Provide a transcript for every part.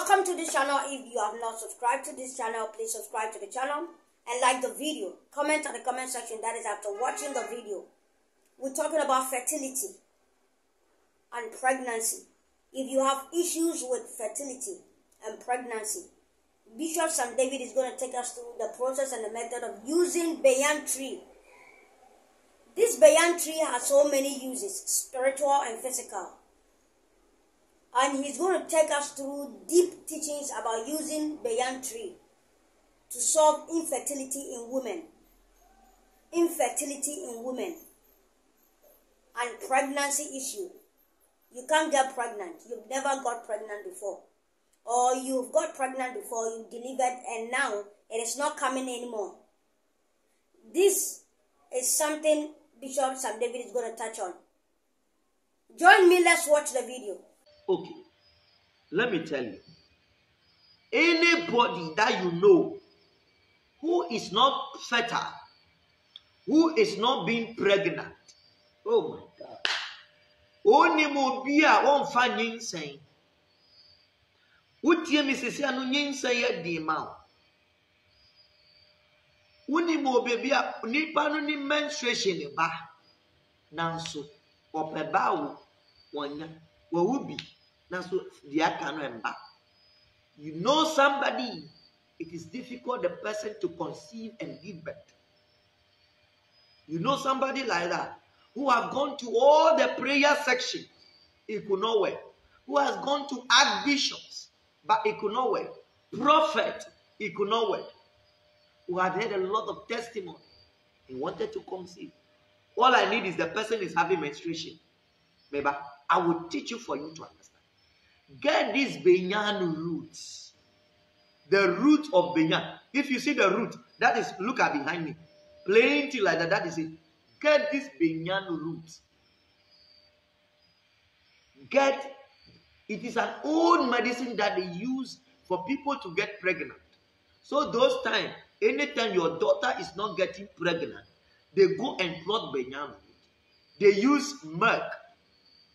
Welcome to this channel. If you have not subscribed to this channel, please subscribe to the channel and like the video. Comment on the comment section. That is after watching the video. We're talking about fertility and pregnancy. If you have issues with fertility and pregnancy, Bishop Saam David is going to take us through the process and the method of using bayan tree. This bayan tree has so many uses, spiritual and physical. And he's going to take us through deep teachings about using Bayan tree to solve infertility in women. Infertility in women. And pregnancy issue. You can't get pregnant. You've never got pregnant before. Or you've got pregnant before, you delivered, and now it is not coming anymore. This is something Bishop Saam David is going to touch on. Join me, let's watch the video. Okay, let me tell you. Anybody that you know who is not fertile, who is not being pregnant, oh my God. Onim obi a wɔmfa nyinsɛn. Wotie mi sisi ano nyinsɛn yɛ di ma o. Wonim obi bi a nipa no ni menstruation ba nanso ɔpɛ ba wo wɔnya wɔwu nanso deɛ aka no. You know somebody it is difficult the person to conceive and give birth. You know somebody like that who have gone to all the prayer section, it could not work. Who has gone to archbishops, but it could not work. Prophet, it could not work. Who had heard a lot of testimony and wanted to conceive. All I need is the person is having menstruation. Maybe I will teach you for you to understand. Get these banyan roots. The root of banyan. If you see the root, that is, look at behind me. Plenty like that, that is it. Get this banyan root. Get, it is an old medicine that they use for people to get pregnant. So those time, anytime your daughter is not getting pregnant, they go and plot banyan root. They use milk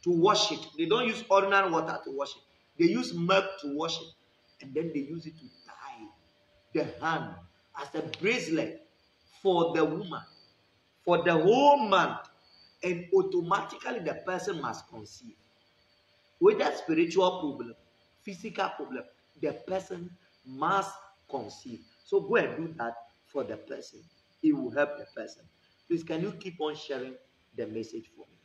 to wash it. They don't use ordinary water to wash it. They use milk to wash it. And then they use it to tie the hand as a bracelet for the woman for the whole month. And automatically the person must conceive. Whether spiritual problem, physical problem, the person must conceive. So go and do that for the person. It will help the person. Please, can you keep on sharing the message for me?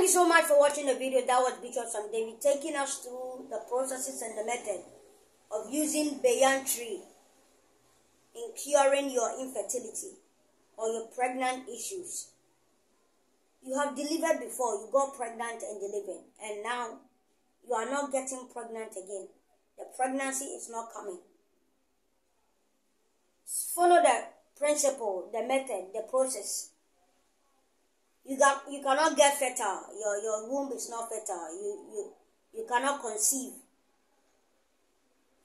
Thank you so much for watching the video. That was Bishop David taking us through the processes and the method of using Bayan tree in curing your infertility or your pregnant issues. You have delivered before, you got pregnant and delivered, and now you are not getting pregnant again. The pregnancy is not coming. Follow the principle, the method, the process. You got you cannot get fertile. Your your womb is not fertile. You you you cannot conceive.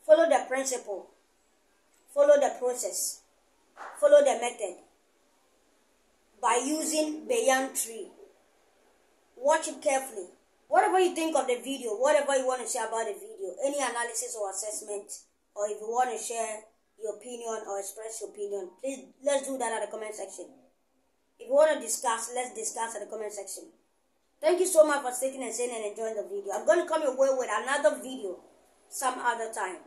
Follow the principle. Follow the process. Follow the method by using banyan tree. Watch it carefully. Whatever you think of the video, whatever you want to share about the video, any analysis or assessment, or if you want to share your opinion or express your opinion, please let's do that at the comment section. If you want to discuss, let's discuss in the comment section. Thank you so much for sticking and saying and enjoying the video. I'm going to come your way with another video some other time.